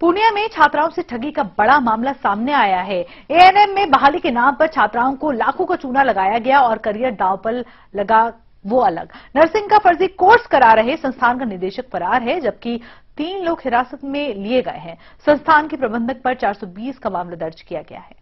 पूर्णिया में छात्राओं से ठगी का बड़ा मामला सामने आया है। एएनएम में बहाली के नाम पर छात्राओं को लाखों का चूना लगाया गया और करियर दांव पर लगा वो अलग। नर्सिंग का फर्जी कोर्स करा रहे संस्थान का निदेशक फरार है, जबकि तीन लोग हिरासत में लिए गए हैं। संस्थान के प्रबंधक पर 420 का मामला दर्ज किया गया है।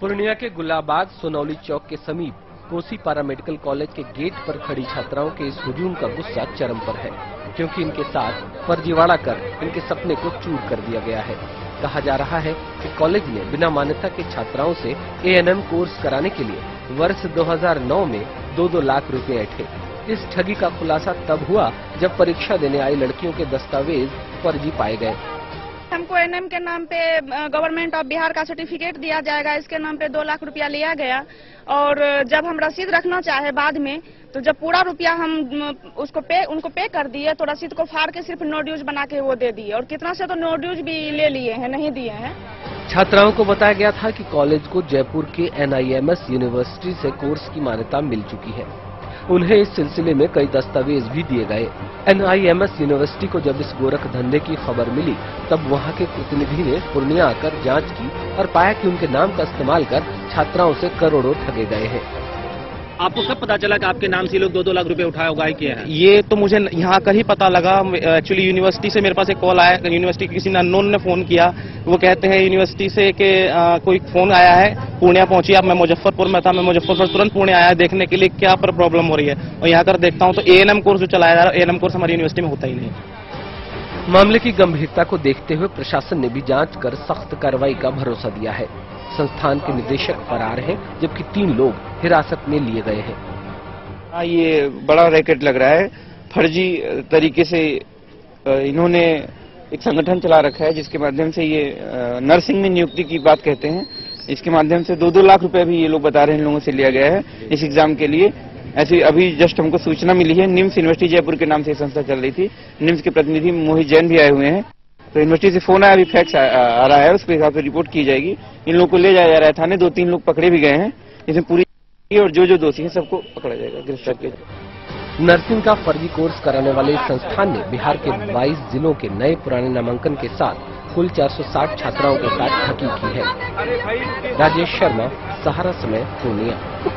पूर्णिया के गुलाबाग सोनौली चौक के समीप कोसी पारा मेडिकल कॉलेज के गेट पर खड़ी छात्राओं के इस हुजूम का गुस्सा चरम पर है। क्योंकि इनके साथ फर्जीवाड़ा कर इनके सपने को चूर कर दिया गया है। कहा जा रहा है कि कॉलेज ने बिना मान्यता के छात्राओं से एएनएम कोर्स कराने के लिए वर्ष 2009 में दो दो लाख रुपए ऐठे इस ठगी का खुलासा तब हुआ जब परीक्षा देने आई लड़कियों के दस्तावेज़ फर्जी पाए गए। हमको एनएम के नाम पे गवर्नमेंट ऑफ़ बिहार का सर्टिफिकेट दिया जाएगा। इसके नाम पे दो लाख रुपया लिया गया। और जब हम रसीद रखना चाहे बाद में तो जब पूरा रुपया हम उसको पे, उनको पे कर दिए तो रसीद को फाड़ के सिर्फ़ नो ड्यूज बना के वो दे दिए। और कितना से तो नो ड्यूज भी ले लिए हैं, नहीं दिए हैं। छात्राओं को बताया गया था कि कॉलेज को जयपुर के एनआईएमएस यूनिवर्सिटी से कोर्स की मान्यता मिल चुकी है। उन्हें इस सिलसिले में कई दस्तावेज़ भी दिए गए। एनआईएमएस यूनिवर्सिटी को जब इस गोरख धंधे की खबर मिली, तब वहाँ के प्रतिनिधि ने पूर्णिया आकर जाँच की और पाया कि उनके नाम का इस्तेमाल कर छात्राओं से करोड़ों ठगे गए हैं। आपको कब पता चला कि आपके नाम से लोग दो दो लाख रुपए उठाए उगाई किए हैं? ये तो मुझे यहाँ कर ही पता लगा। एक्चुअली यूनिवर्सिटी से मेरे पास एक कॉल आया यूनिवर्सिटी के किसी अननोन ने फ़ोन किया। वो कहते हैं यूनिवर्सिटी से कि कोई फ़ोन आया है पूर्णिया पहुँची। अब मैं मुजफ्फरपुर में था, मैं मुजफ्फरपुर तुरंत पुणे आया। देखने के लिए क्या पर प्रॉब्लम हो रही है? और यहाँ कर देखता हूँ तो एएनएम कोर्स जो चलाया जा रहा है ए कोर्स हमारी यूनिवर्सिटी में होता ही नहीं मामले की गंभीरता को देखते हुए प्रशासन ने भी जाँच कर सख्त कार्रवाई का भरोसा दिया है। संस्थान के निदेशक फरार हैं, जबकि तीन लोग हिरासत में लिए गए हैं। हाँ ये बड़ा रैकेट लग रहा है। फर्जी तरीके से इन्होंने एक संगठन चला रखा है, जिसके माध्यम से ये नर्सिंग में नियुक्ति की बात कहते हैं। इसके माध्यम से दो दो लाख रुपए भी ये लोग बता रहे हैं, इन लोगों से लिया गया है इस एग्ज़ाम के लिए। ऐसी अभी जस्ट हमको सूचना मिली है निम्स यूनिवर्सिटी जयपुर के नाम से संस्था चल रही थी। निम्स के प्रतिनिधि मोहित जैन भी आए हुए हैं। तो यूनिवर्सिटी से फ़ोन आया अभी फैक्स आ, आ रहा है उसके हिसाब से रिपोर्ट की जाएगी। इन लोगों को ले जाया जा रहा है थाने दो तीन लोग पकड़े भी गए हैं। इसमें पूरी और जो जो दोषी है सबको पकड़ा जाएगा गिरफ़्तार किया जाएगा। नर्सिंग का फर्जी कोर्स कराने वाले इस संस्थान ने बिहार के 22 जिलों के नए पुराने नामांकन के साथ कुल 460 छात्राओं के साथ ठगी की है। राजेश शर्मा सहारा समय पूर्णिया।